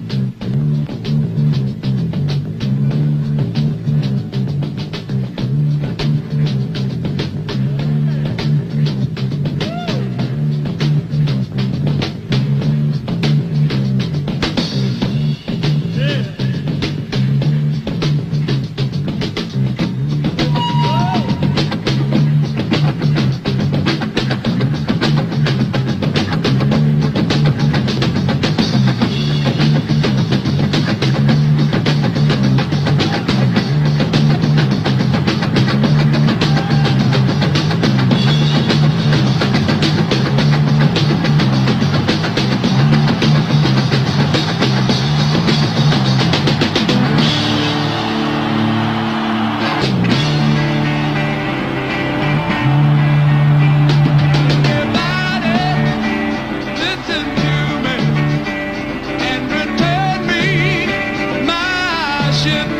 Mm-hmm. ship